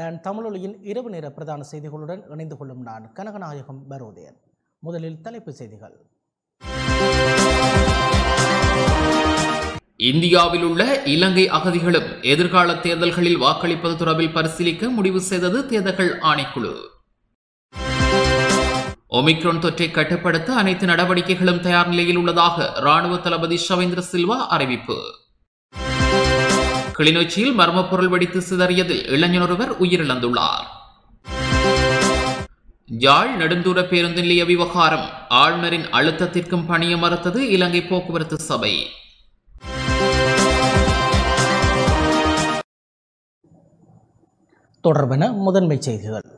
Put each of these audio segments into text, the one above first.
வணக்கம் டான் தமிழொலியின் இரவு நேர பிரதான செய்திகளுடன் இணைந்து கொள்ளும் நான் கனகநாயகம் பரோதயன். முதலில் தலைப்புச் செய்திகள். இந்தியாவில் உள்ள இலங்கை அகதிகளும் எதிர்கால தேர்தல்களில் வாக்களிப்பது தொடர்பில் பரிசீலிக்க முடிவு செய்தது தேர்தல்கள் ஆணைக்குழு. ஒமிக்ரோன் தொற்றை கட்டுப்படுத்த அனைத்து நடவடிக்கைகளும் தயார் நிலையில் உள்ளதாக ராணுவ தளபதி ஷவேந்திர சில்வா அறிவிப்பு. கிளிநொச்சியில் மர்ம பொருள் வெடித்து சிதறியதில் இளைஞர் ஒருவர் உயிரிழந்துள்ளார். யாழ் நெடுந்தூர பேருந்து நிலைய விவகாரம். ஆளுநரின் அழுத்தத்திற்கும் பணிய மறுத்தது இலங்கை போக்குவரத்து சபை. தொடர்பென முதன்மைச் செய்திகள்.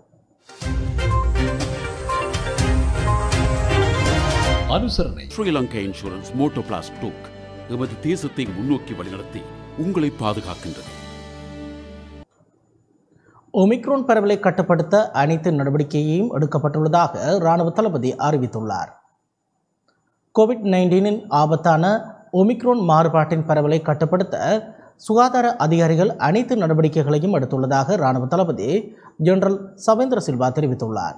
அனுசரணை. ஸ்ரீலங்கா இன்சூரன்ஸ் மோட்டோ பிளாஸ் டூக் எமது தேசத்தை முன்னோக்கி வழிநடத்தி. உங்களை பாதுகாக்கின்றது. ஒமிக்ரோன் பரவலை கட்டுப்படுத்த அனைத்து நடவடிக்கையையும் எடுக்கப்பட்டுள்ளதாக இராணுவ தளபதி அறிவித்துள்ளார். கோவிட் நைன்டீனின் ஆபத்தான ஒமிக்ரோன் மாறுபாட்டின் பரவலை கட்டுப்படுத்த சுகாதார அதிகாரிகள் அனைத்து நடவடிக்கைகளையும் எடுத்துள்ளதாக இராணுவ தளபதி ஜெனரல் சவேந்திர சில்வா தெரிவித்துள்ளார்.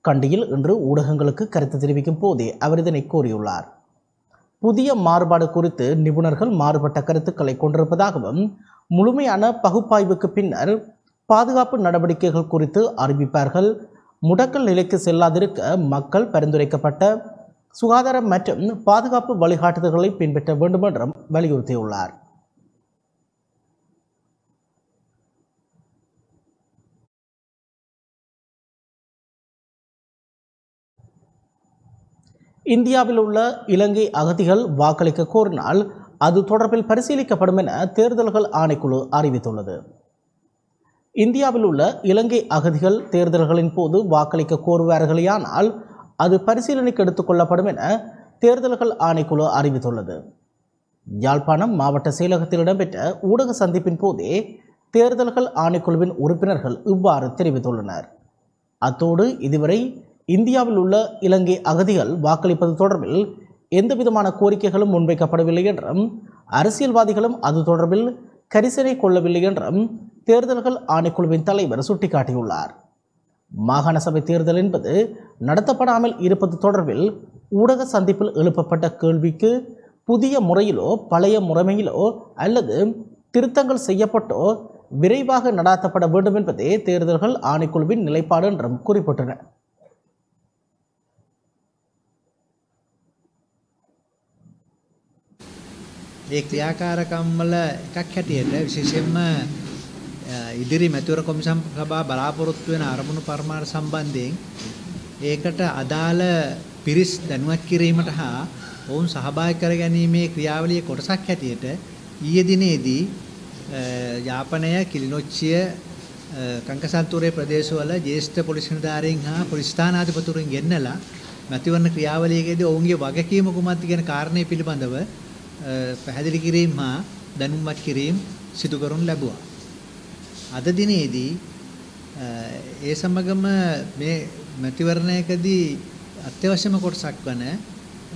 கண்டியில் இன்று ஊடகங்களுக்கு கருத்து தெரிவிக்கும் போதே அவர் இதனை கூறியுள்ளார். புதிய மாறுபாடு குறித்து நிபுணர்கள் மாறுபட்ட கருத்துக்களை கொண்டிருப்பதாகவும் முழுமையான பகுப்பாய்வுக்கு பின்னர் பாதுகாப்பு நடவடிக்கைகள் குறித்து அறிவிப்பார்கள். முடக்கல் நிலைக்கு செல்லாதிருக்க மக்கள் பரிந்துரைக்கப்பட்ட சுகாதாரம் மற்றும் பாதுகாப்பு வழிகாட்டுதல்களை பின்பற்ற வேண்டும் என்றும் வலியுறுத்தியுள்ளார். இந்தியாவில் உள்ள இலங்கை அகதிகள் வாக்களிக்க கோரினால் அது தொடர்பில் பரிசீலிக்கப்படும் என தேர்தல்கள் ஆணைக்குழு அறிவித்துள்ளது. இந்தியாவில் உள்ள இலங்கை அகதிகள் தேர்தல்களின் போது வாக்களிக்க கோருவார்களேயானால் அது பரிசீலனைக்கு எடுத்துக்கொள்ளப்படும் என தேர்தல்கள் ஆணைக்குழு அறிவித்துள்ளது. யாழ்ப்பாணம் மாவட்ட செயலகத்தில் இடம்பெற்ற ஊடக சந்திப்பின் போதே தேர்தல்கள் ஆணைக்குழுவின் உறுப்பினர்கள் இவ்வாறு தெரிவித்துள்ளனர். அத்தோடு இதுவரை இந்தியாவில் உள்ள இலங்கை அகதிகள் வாக்களிப்பது தொடர்பில் எந்தவிதமான கோரிக்கைகளும் முன்வைக்கப்படவில்லை என்றும் அரசியல்வாதிகளும் அது தொடர்பில் கரிசனை கொள்ளவில்லை என்றும் தேர்தல்கள் ஆணைக்குழுவின் தலைவர் சுட்டிக்காட்டியுள்ளார். மாகாண சபை தேர்தல் என்பது நடத்தப்படாமல் இருப்பது தொடர்பில் ஊடக சந்திப்பில் எழுப்பப்பட்ட கேள்விக்கு புதிய முறையிலோ பழைய முறைமையிலோ அல்லது திருத்தங்கள் செய்யப்பட்டோ விரைவாக நடாத்தப்பட வேண்டும் என்பதே தேர்தல்கள் ஆணைக்குழுவின் நிலைப்பாடு என்றும் මේ ක්‍රියාකාරකම් වල එකක් හැටියට විශේෂයෙන්ම ඉදිරි මැතිවර කොමිසම් සභා බලාපොරොත්තු වෙන අරමුණු පරමාර්ථ සම්බන්ධයෙන් ඒකට අදාළ පිරිස් දැනුවත් කිරීමට හා ඔවුන් සහභාගී කරගැනීමේ ක්‍රියාවලිය කොටසක් හැටියට ඊයේ දිනේදී යාපනය කිලිනොච්චිය කංකසන්තුරේ ප්‍රදේශවල ජ්‍යෙෂ්ඨ පොලිස් නිලධාරීන් හා පොලිස් ස්ථානාධිපතිවරුන් ගෙන්නලා මැතිවරණ ක්‍රියාවලියේදී ඔවුන්ගේ වගකීම කුමක්ද කියන කාරණේ පිළිබඳව පැහැදිලි කිරීම හා දැනුම්වත් කිරීම සිදු කරනු ලැබුවා. අද දිනේදී අ, ඒ සමගම මේ මැතිවරණයකදී අත්‍යවශ්‍යම කොටසක් වන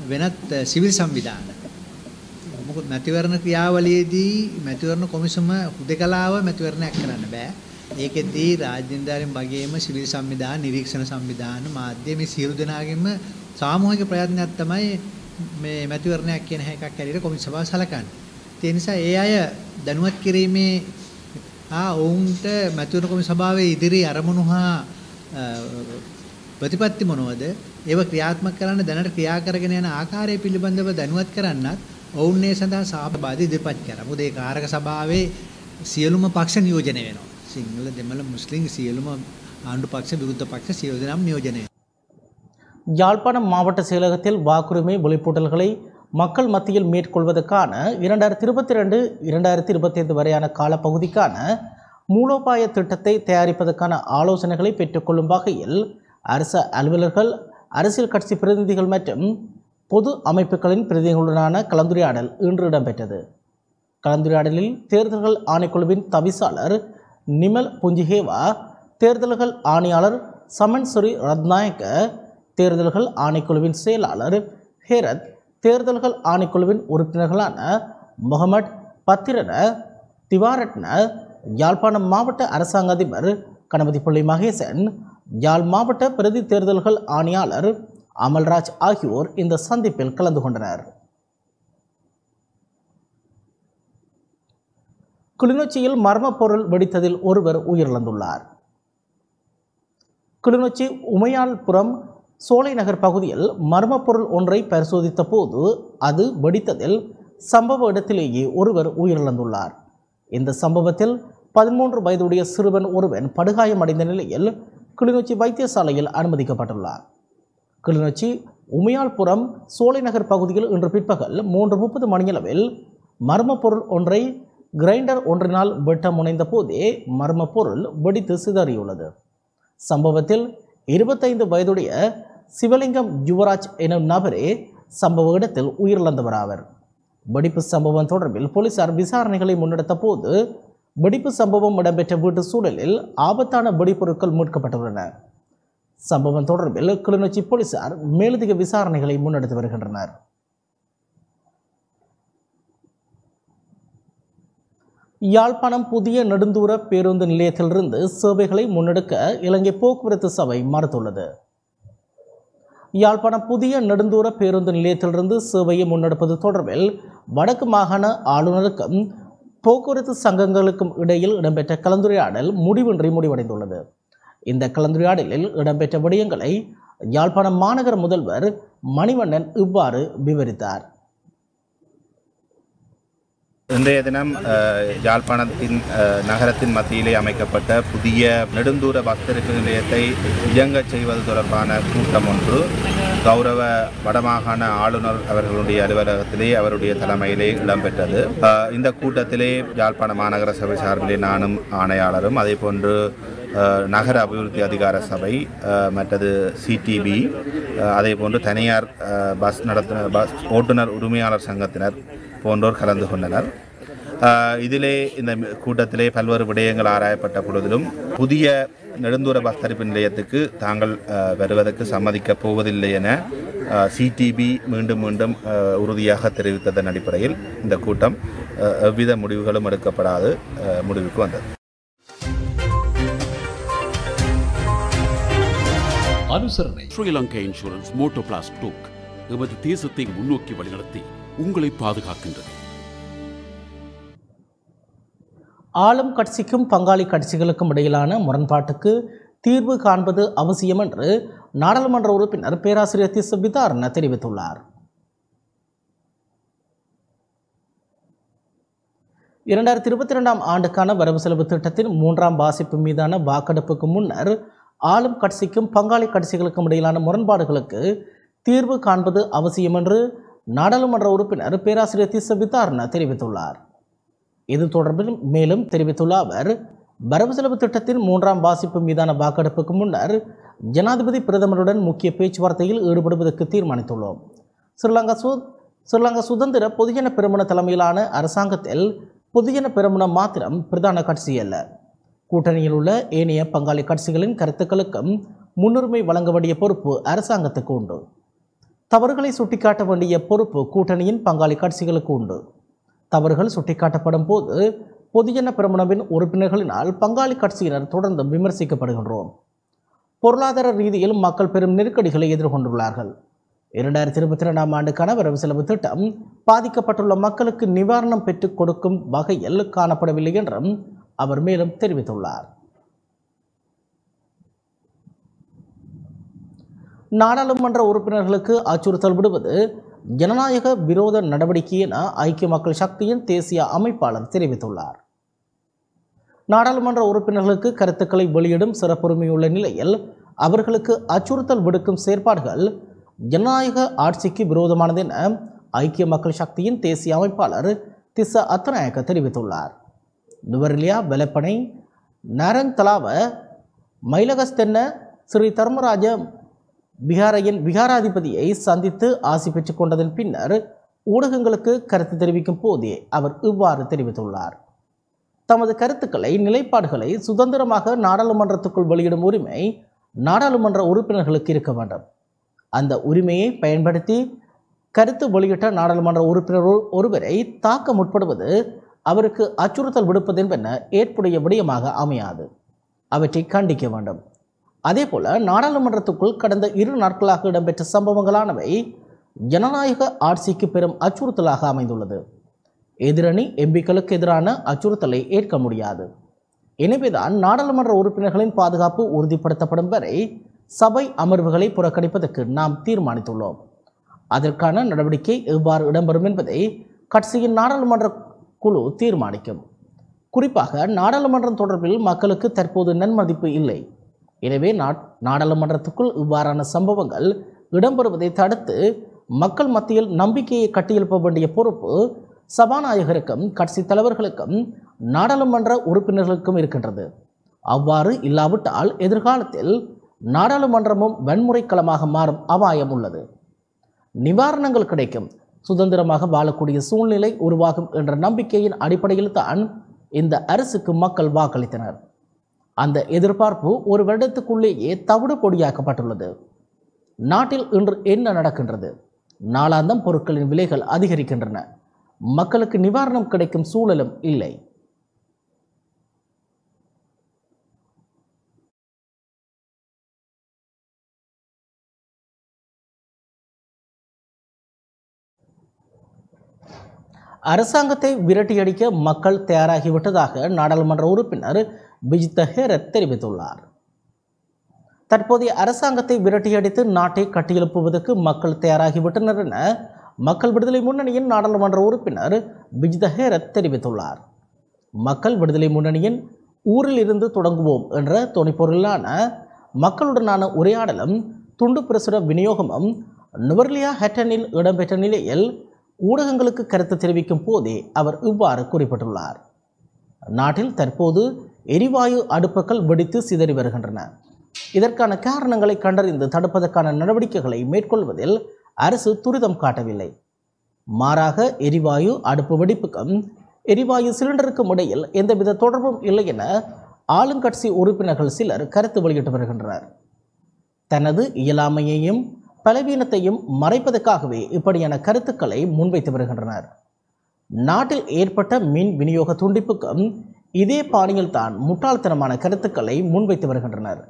වෙනත් අ, සිවිල් සංවිධාන මොකද මැතිවරණ ක්‍රියාවලියේදී මැතිවරණ කොමිසම හුදකලාව මැතිවරණයක් කරන්න බෑ. ඒකෙදී රාජ්‍ය නිලධාරීන් වගේම සිවිල් සංවිධාන, නිරීක්ෂණ සංවිධාන, මාධ්‍ය මේ සියලු දෙනාගෙම සාමූහික ප්‍රයත්නයක් තමයි මේ මැතිවරණයක් කියන එකක් ඇරෙලා කොමිසම සභාව සලකන්නේ. ඒ නිසා ඒ අය දැනුවත් කිරීමේ ආ ඔවුන්ට මැතිවරණ කොමිසම සභාවේ ඉදිරි අරමුණු හා අ, ප්‍රතිපත්ති මොනවද? ඒව ක්‍රියාත්මක කරන්න දැනට ක්‍රියා කරගෙන යන ආකාරය පිළිබඳව දැනුවත් කරන්නත් ඔවුන් ඒ සඳහා සහභාගී ඉදිරිපත් කරා. මොකද ඒ කාරක සභාවේ සියලුම පක්ෂ නියෝජනය වෙනවා. සිංහල දෙමළ මුස්ලිම් සියලුම ආණ්ඩු පක්ෂ විරුද්ධ පක්ෂ සියලු දෙනාම නියෝජනය யாழ்ப்பாணம் மாவட்ட செயலகத்தில் வாக்குரிமை ஒளிப்பூட்டல்களை மக்கள் மத்தியில் மேற்கொள்வதற்கான இரண்டாயிரத்தி இருபத்தி ரெண்டு இரண்டாயிரத்தி இருபத்தி ஐந்து வரையான காலப்பகுதிக்கான மூலோபாய திட்டத்தை தயாரிப்பதற்கான ஆலோசனைகளை பெற்றுக்கொள்ளும் வகையில் அரச அலுவலர்கள் அரசியல் கட்சி பிரதிநிதிகள் மற்றும் பொது அமைப்புகளின் பிரதிநிதிகளுடனான கலந்துரையாடல் இன்று இடம்பெற்றது. கலந்துரையாடலில் தேர்தல்கள் ஆணைக்குழுவின் தவிசாளர் நிமல் புஞ்சிஹேவா தேர்தல்கள் ஆணையாளர் சமன் சுரி ரத்நாயக்க தேர்தல்கள் ஆணைக்குழுவின் செயலாளர் ஹேரத். தேர்தல்கள் ஆணைக்குழுவின் உறுப்பினர்களான முகமட் பத்திரன திவாரட்ன யாழ்ப்பாணம் மாவட்ட அரசாங்க அதிபர் கணபதி புள்ளி மகேசன் யாழ் மாவட்ட பிரதி தேர்தல்கள் ஆணையாளர் அமல்ராஜ் ஆகியோர் இந்த சந்திப்பில் கலந்து கொண்டனர். கிளிநொச்சியில் மர்ம பொருள் வெடித்ததில் ஒருவர் உயிரிழந்துள்ளார். கிளிநொச்சி உமையாள்புரம் சோலை நகர் பகுதியில் மர்மப்பொருள் ஒன்றை பரிசோதித்த போது அது வெடித்ததில் சம்பவ இடத்திலேயே ஒருவர் உயிரிழந்துள்ளார். இந்த சம்பவத்தில் பதிமூன்று வயதுடைய சிறுவன் ஒருவன் படுகாயமடைந்த நிலையில் கிளிநொச்சி வைத்தியசாலையில் அனுமதிக்கப்பட்டுள்ளார். கிளிநொச்சி உமையாள்புரம் சோலை நகர் பகுதியில் இன்று பிற்பகல் மூன்று முப்பது மணியளவில் மர்ம பொருள் ஒன்றை கிரைண்டர் ஒன்றினால் வெட்ட முனைந்த போதே மர்ம பொருள் வெடித்து சிதறியுள்ளது. சம்பவத்தில் இருபத்தைந்து வயதுடைய சிவலிங்கம் யுவராஜ் எனும் நபரே சம்பவ இடத்தில் உயிரிழந்தவராவர். வெடிப்பு சம்பவம் தொடர்பில் போலீசார் விசாரணைகளை முன்னெடுத்த போது வெடிப்பு சம்பவம் இடம்பெற்ற வீட்டு சூழலில் ஆபத்தான வெடிப்பொருட்கள் மீட்கப்பட்டுள்ளன. சம்பவம் தொடர்பில் கிளிநொச்சி போலீசார் மேலதிக விசாரணைகளை முன்னெடுத்து வருகின்றனர். யாழ்ப்பாணம் புதிய நெடுந்தூர பேருந்து நிலையத்திலிருந்து சேவைகளை முன்னெடுக்க இலங்கை போக்குவரத்து சபை மறுத்துள்ளது. யாழ்ப்பாணம் புதிய நெடுந்தூர பேருந்து நிலையத்திலிருந்து சேவையை முன்னெடுப்பது தொடர்பில் வடக்கு மாகாண ஆளுநருக்கும் போக்குவரத்து சங்கங்களுக்கும் இடையில் இடம்பெற்ற கலந்துரையாடல் முடிவின்றி முடிவடைந்துள்ளது. இந்த கலந்துரையாடலில் இடம்பெற்ற விடயங்களை யாழ்ப்பாணம் மாநகர முதல்வர் மணிவண்ணன் இவ்வாறு விவரித்தார். இன்றைய தினம் யாழ்ப்பாணத்தின் நகரத்தின் மத்தியிலே அமைக்கப்பட்ட புதிய நெடுந்தூர பஸ்திருப்பு நிலையத்தை இயங்கச் செய்வது தொடர்பான கூட்டம் ஒன்று. கௌரவ வடமாகாண ஆளுநர் அவர்களுடைய அலுவலகத்திலே அவருடைய தலைமையிலே இடம்பெற்றது. இந்த கூட்டத்திலே யாழ்ப்பாண மாநகர சபை சார்பிலே நானும் ஆணையாளரும் அதே போன்று நகர அபிவிருத்தி அதிகார சபை மற்றது சிடிபி அதே போன்று தனியார் பஸ் நடத்துனர் பஸ் ஓட்டுநர் உரிமையாளர் சங்கத்தினர் போன்றோர் கலந்து கொண்டனர். இதிலே இந்த கூட்டத்திலே பல்வேறு விடயங்கள் ஆராயப்பட்ட பொழுதிலும் புதிய நெடுந்தூர பஸ் தரிப்பு நிலையத்துக்கு தாங்கள் வருவதற்கு சம்மதிக்கப் போவதில்லை என சிடிபி மீண்டும் மீண்டும் உறுதியாக தெரிவித்ததன் அடிப்படையில் இந்த கூட்டம் எவ்வித முடிவுகளும் எடுக்கப்படாது முடிவுக்கு வந்தது. அனுசரணை. ஸ்ரீலங்கா இன்சூரன்ஸ் மோட்டோ பிளாஸ் டூக் எமது தேசத்தை முன்னோக்கி வழிநடத்தி. உங்களை பாதுகாக்கின்றது. ஆளும் கட்சிக்கும் பங்காளி கட்சிகளுக்கும் இடையிலான முரண்பாட்டுக்கு தீர்வு காண்பது அவசியம் என்று நாடாளுமன்ற உறுப்பினர் பேராசிரியர் தி. விதாரண தெரிவித்துள்ளார். இரண்டாயிரத்தி இருபத்தி ரெண்டாம் ஆண்டுக்கான வரவு செலவு திட்டத்தின் மூன்றாம் வாசிப்பு மீதான வாக்கெடுப்புக்கு முன்னர் ஆளும் கட்சிக்கும் பங்காளி கட்சிகளுக்கும் இடையிலான முரண்பாடுகளுக்கு தீர்வு காண்பது அவசியம் என்று நாடாளுமன்ற உறுப்பினர் பேராசிரியர் திச விதாரண தெரிவித்துள்ளார். இது தொடர்பில் மேலும் தெரிவித்துள்ள அவர் வரவு செலவு திட்டத்தின் மூன்றாம் வாசிப்பு மீதான வாக்கெடுப்புக்கு முன்னர் ஜனாதிபதி பிரதமருடன் முக்கிய பேச்சுவார்த்தையில் ஈடுபடுவதற்கு தீர்மானித்துள்ளோம். ஸ்ரீலங்கா சு ஸ்ரீலங்கா சுதந்திர பொதுஜன பெருமன தலைமையிலான அரசாங்கத்தில் பொதுஜன பெருமன மாத்திரம் பிரதான கட்சி அல்ல. கூட்டணியில் உள்ள ஏனைய பங்காளி கட்சிகளின் கருத்துக்களுக்கும் முன்னுரிமை வழங்க வேண்டிய பொறுப்பு அரசாங்கத்துக்கு உண்டு. தவறுகளை சுட்டிக்காட்ட வேண்டிய பொறுப்பு கூட்டணியின் பங்காளி கட்சிகளுக்கு உண்டு. தவறுகள் சுட்டிக்காட்டப்படும் போது பொதுஜன பெருமனவின் உறுப்பினர்களினால் பங்காளி கட்சியினர் தொடர்ந்து விமர்சிக்கப்படுகின்றோம். பொருளாதார ரீதியில் மக்கள் பெரும் நெருக்கடிகளை எதிர்கொண்டுள்ளார்கள். இரண்டாயிரத்தி இருபத்தி ரெண்டாம் ஆண்டுக்கான வரவு செலவு திட்டம் பாதிக்கப்பட்டுள்ள மக்களுக்கு நிவாரணம் பெற்றுக் கொடுக்கும் வகையில் காணப்படவில்லை என்றும் அவர் மேலும் தெரிவித்துள்ளார். நாடாளுமன்ற உறுப்பினர்களுக்கு அச்சுறுத்தல் விடுவது ஜனநாயக விரோத நடவடிக்கை என ஐக்கிய மக்கள் சக்தியின் தேசிய அமைப்பாளர் தெரிவித்துள்ளார். நாடாளுமன்ற உறுப்பினர்களுக்கு கருத்துக்களை வெளியிடும் சிறப்புரிமையுள்ள நிலையில் அவர்களுக்கு அச்சுறுத்தல் விடுக்கும் செயற்பாடுகள் ஜனநாயக ஆட்சிக்கு விரோதமானது என ஐக்கிய மக்கள் சக்தியின் தேசிய அமைப்பாளர் திச அத்தநாயக்க தெரிவித்துள்ளார். நுவர்லியா வெலப்பனை நரந்தலாவ மயிலகஸ்தென்ன ஸ்ரீ தர்மராஜ பிகாரையின் விகாராதிபதியை சந்தித்து ஆசி பெற்றுக் கொண்டதன் பின்னர் ஊடகங்களுக்கு கருத்து தெரிவிக்கும் போதே அவர் இவ்வாறு தெரிவித்துள்ளார். தமது கருத்துக்களை நிலைப்பாடுகளை சுதந்திரமாக நாடாளுமன்றத்துக்குள் வெளியிடும் உரிமை நாடாளுமன்ற உறுப்பினர்களுக்கு இருக்க வேண்டும். அந்த உரிமையை பயன்படுத்தி கருத்து வெளியிட்ட நாடாளுமன்ற உறுப்பினர் ஒருவரை தாக்க முற்படுவது அவருக்கு அச்சுறுத்தல் விடுப்பதென்பென ஏற்புடைய விடயமாக அமையாது. அவற்றை கண்டிக்க வேண்டும். அதேபோல நாடாளுமன்றத்துக்குள் கடந்த இரு நாட்களாக இடம்பெற்ற சம்பவங்களானவை ஜனநாயக ஆட்சிக்கு பெரும் அச்சுறுத்தலாக அமைந்துள்ளது. எதிரணி எம்பிக்களுக்கு எதிரான அச்சுறுத்தலை ஏற்க முடியாது. எனவேதான் நாடாளுமன்ற உறுப்பினர்களின் பாதுகாப்பு உறுதிப்படுத்தப்படும் வரை சபை அமர்வுகளை புறக்கணிப்பதற்கு நாம் தீர்மானித்துள்ளோம். அதற்கான நடவடிக்கை எவ்வாறு இடம்பெறும் என்பதை கட்சியின் நாடாளுமன்ற குழு தீர்மானிக்கும். குறிப்பாக நாடாளுமன்றம் தொடர்பில் மக்களுக்கு தற்போது நன்மதிப்பு இல்லை. எனவே நாடாளுமன்றத்துக்குள் இவ்வாறான சம்பவங்கள் இடம்பெறுவதை தடுத்து மக்கள் மத்தியில் நம்பிக்கையை கட்டியெழுப்ப வேண்டிய பொறுப்பு சபாநாயகருக்கும் கட்சி தலைவர்களுக்கும் நாடாளுமன்ற உறுப்பினர்களுக்கும் இருக்கின்றது. அவ்வாறு இல்லாவிட்டால் எதிர்காலத்தில் நாடாளுமன்றமும் வன்முறை களமாக மாறும் அபாயம் உள்ளது. நிவாரணங்கள் கிடைக்கும். சுதந்திரமாக வாழக்கூடிய சூழ்நிலை உருவாகும் என்ற நம்பிக்கையின் அடிப்படையில் தான் இந்த அரசுக்கு மக்கள் வாக்களித்தனர். அந்த எதிர்பார்ப்பு ஒரு வருடத்துக்குள்ளேயே தவிடு பொடியாக்கப்பட்டுள்ளது. நாட்டில் இன்று என்ன நடக்கின்றது? நாளாந்தம் பொருட்களின் விலைகள் அதிகரிக்கின்றன. மக்களுக்கு நிவாரணம் கிடைக்கும் சூழலும் இல்லை. அரசாங்கத்தை விரட்டியடிக்க மக்கள் தயாராகிவிட்டதாக நாடாளுமன்ற உறுப்பினர் பிஜித்த தெரிவித்துள்ளார். தற்போதைய அரசாங்கத்தை விரட்டியடித்து நாட்டை கட்டியெழுப்புவதற்கு மக்கள் தயாராகிவிட்டனர் என மக்கள் விடுதலை முன்னணியின் நாடாளுமன்ற உறுப்பினர் பிஜித தெரிவித்துள்ளார். மக்கள் விடுதலை முன்னணியின் ஊரில் இருந்து தொடங்குவோம் என்ற துணைப்பொருளான மக்களுடனான உரையாடலும் துண்டு பிரசுர விநியோகமும் நுவர்லியா ஹெட்டனில் இடம்பெற்ற நிலையில் ஊடகங்களுக்கு கருத்து தெரிவிக்கும் போதே அவர் இவ்வாறு குறிப்பிட்டுள்ளார். நாட்டில் தற்போது எரிவாயு அடுப்புகள் வெடித்து சிதறி வருகின்றன. இதற்கான காரணங்களை கண்டறிந்து தடுப்பதற்கான நடவடிக்கைகளை மேற்கொள்வதில் அரசு துரிதம் காட்டவில்லை. மாறாக எரிவாயு அடுப்பு வெடிப்புக்கும் எரிவாயு சிலிண்டருக்கும் இடையில் எந்தவித தொடர்பும் இல்லை என ஆளுங்கட்சி உறுப்பினர்கள் சிலர் கருத்து வெளியிட்டு வருகின்றனர். தனது இயலாமையையும் பலவீனத்தையும் மறைப்பதற்காகவே இப்படியான கருத்துக்களை முன்வைத்து வருகின்றனர். நாட்டில் ஏற்பட்ட மின் விநியோக துண்டிப்புக்கும் இதே பாணியில் தான் முட்டாள்தனமான கருத்துக்களை முன்வைத்து வருகின்றனர்.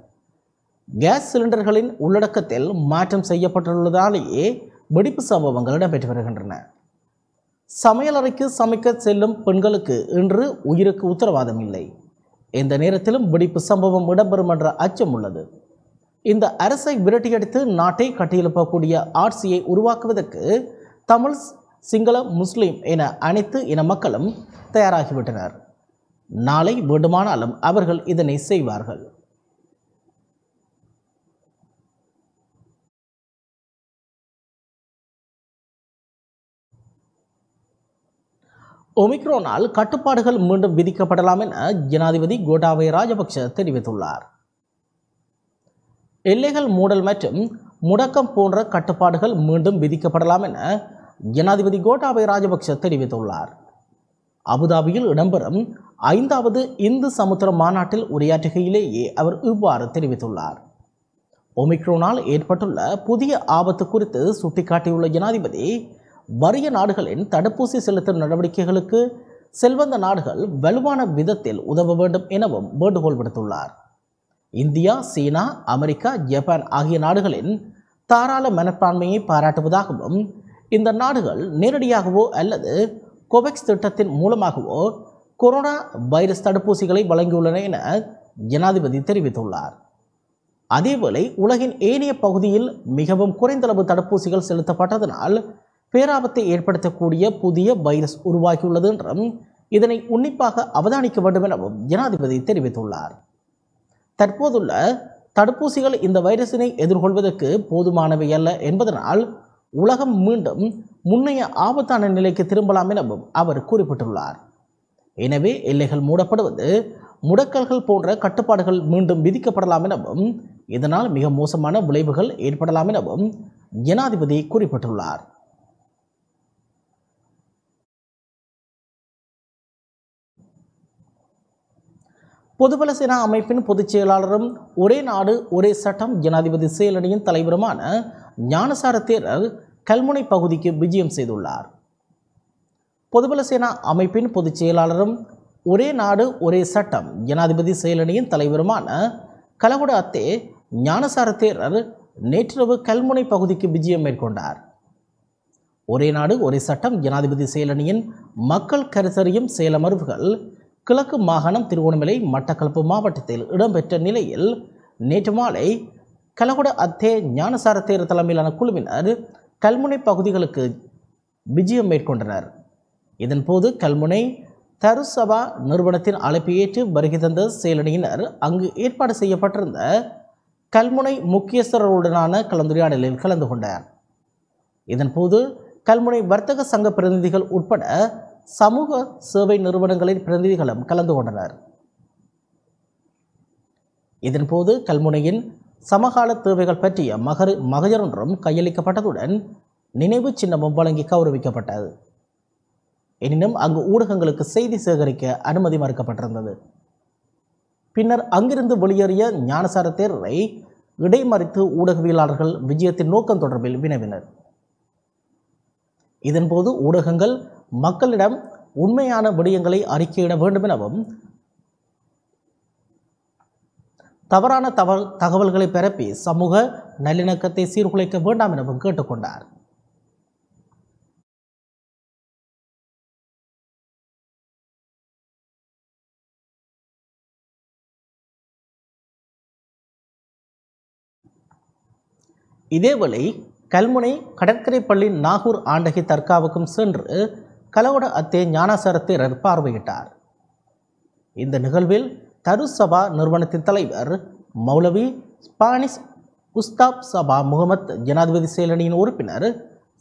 கேஸ் சிலிண்டர்களின் உள்ளடக்கத்தில் மாற்றம் செய்யப்பட்டுள்ளதாலேயே வெடிப்பு சம்பவங்கள் இடம்பெற்று வருகின்றன. சமையலறைக்கு சமைக்க செல்லும் பெண்களுக்கு இன்று உயிருக்கு உத்தரவாதம் இல்லை. எந்த நேரத்திலும் வெடிப்பு சம்பவம் இடம்பெறும் என்ற அச்சம் உள்ளது. இந்த அரசை விரட்டியடித்து நாட்டை கட்டியெழுப்பக்கூடிய ஆட்சியை உருவாக்குவதற்கு தமிழ் சிங்கள முஸ்லீம் என அனைத்து இன மக்களும் தயாராகிவிட்டனர். நாளை வேண்டுமானாலும் அவர்கள் இதனை செய்வார்கள். ஒமிக்ரோனால் கட்டுப்பாடுகள் மீண்டும் விதிக்கப்படலாம் என ஜனாதிபதி கோட்டாபய ராஜபக்ஷ தெரிவித்துள்ளார். எல்லைகள் மூடல் மற்றும் முடக்கம் போன்ற கட்டுப்பாடுகள் மீண்டும் விதிக்கப்படலாம் என ஜனாதிபதி கோட்டாபய ராஜபக்ஷ தெரிவித்துள்ளார். அபுதாபியில் இடம்பெறும் ஐந்தாவது இந்து சமுத்திர மாநாட்டில் உரையாற்றுகையிலேயே அவர் இவ்வாறு தெரிவித்துள்ளார். ஒமிக்ரோனால் ஏற்பட்டுள்ள புதிய ஆபத்து குறித்து சுட்டிக்காட்டியுள்ள ஜனாதிபதி வறிய நாடுகளின் தடுப்பூசி செலுத்தும் நடவடிக்கைகளுக்கு செல்வந்த நாடுகள் வலுவான விதத்தில் உதவ வேண்டும் எனவும் வேண்டுகோள் விடுத்துள்ளார். இந்தியா சீனா அமெரிக்கா ஜப்பான் ஆகிய நாடுகளின் தாராள மனப்பான்மையை பாராட்டுவதாகவும் இந்த நாடுகள் நேரடியாகவோ அல்லது கோவெக்ஸ் திட்டத்தின் மூலமாகவோ கொரோனா வைரஸ் தடுப்பூசிகளை வழங்கியுள்ளன என ஜனாதிபதி தெரிவித்துள்ளார். அதேவேளை உலகின் ஏனைய பகுதியில் மிகவும் குறைந்தளவு தடுப்பூசிகள் செலுத்தப்பட்டதனால் பேராபத்தை ஏற்படுத்தக்கூடிய புதிய வைரஸ் உருவாகியுள்ளது என்றும் இதனை உன்னிப்பாக அவதானிக்க வேண்டும் எனவும் ஜனாதிபதி தெரிவித்துள்ளார். தற்போதுள்ள தடுப்பூசிகள் இந்த வைரசினை எதிர்கொள்வதற்கு போதுமானவை அல்ல என்பதனால் உலகம் மீண்டும் முன்னைய ஆபத்தான நிலைக்கு திரும்பலாம் எனவும் அவர் குறிப்பிட்டுள்ளார். எனவே எல்லைகள் மூடப்படுவது முடக்கல்கள் போன்ற கட்டுப்பாடுகள் மீண்டும் விதிக்கப்படலாம் எனவும் இதனால் மிக மோசமான விளைவுகள் ஏற்படலாம் எனவும் ஜனாதிபதி குறிப்பிட்டுள்ளார். பொதுபல சேனா அமைப்பின் பொதுச் செயலாளரும் ஒரே நாடு ஒரே சட்டம் ஜனாதிபதி செயலணியின் தலைவருமான ஞானசார தேரர் கல்முனை பகுதிக்கு விஜயம் செய்துள்ளார். பொதுபல சேனா அமைப்பின் பொதுச் செயலாளரும் ஒரே நாடு ஒரே சட்டம் ஜனாதிபதி செயலணியின் தலைவருமான கலகுட அத்தே ஞானசார தேரர் நேற்றிரவு கல்முனை பகுதிக்கு விஜயம் மேற்கொண்டார். ஒரே நாடு ஒரே சட்டம் ஜனாதிபதி செயலணியின் மக்கள் கருத்தறியும் செயலமர்வுகள் கிழக்கு மாகாணம் திருவோணமலை மட்டக்களப்பு மாவட்டத்தில் இடம்பெற்ற நிலையில் நேற்று மாலை கலகுட அத்தே ஞானசார தேர் தலைமையிலான குழுவினர் கல்முனை பகுதிகளுக்கு விஜயம் மேற்கொண்டனர். இதன்போது கல்முனை தருசபா நிறுவனத்தின் அழைப்பை ஏற்று வருகை தந்த செயலணியினர் அங்கு ஏற்பாடு செய்யப்பட்டிருந்த கல்முனை முக்கியஸ்தரருடனான கலந்துரையாடலில் கலந்து கொண்டார் இதன்போது கல்முனை வர்த்தக சங்க பிரதிநிதிகள் உட்பட சமூக சேவை நிறுவனங்களின் பிரதிநிதிகளும் கலந்து கொண்டனர். இதன்போது கல்முனையின் சமகால தேவைகள் பற்றிய மகரு மகஜரொன்றும் கையளிக்கப்பட்டதுடன் நினைவு சின்னமும் வழங்கி கௌரவிக்கப்பட்டது. எனினும் அங்கு ஊடகங்களுக்கு செய்தி சேகரிக்க அனுமதி மறுக்கப்பட்டிருந்தது. பின்னர் அங்கிருந்து வெளியேறிய ஞானசார தேரரை இடைமறித்து ஊடகவியலாளர்கள் விஜயத்தின் நோக்கம் தொடர்பில் வினவினர். இதன்போது ஊடகங்கள் மக்களிடம் உண்மையான விடயங்களை அறிக்கையிட வேண்டும் எனவும் தவறான தவ தகவல்களை பரப்பி சமூக நல்லிணக்கத்தை சீர்குலைக்க வேண்டாம் எனவும் கேட்டுக்கொண்டார். இதேவேளை கல்முனை கடற்கரை பள்ளி நாகூர் ஆண்டகை தர்காவுக்கும் சென்று கலவட அத்தே ஞானாசார தேரர் பார்வையிட்டார். இந்த நிகழ்வில் தருசபா நிறுவனத்தின் தலைவர் மௌலவி ஸ்பானிஷ் உஸ்தாப் சபா முகமது ஜனாதிபதி செயலணியின் உறுப்பினர்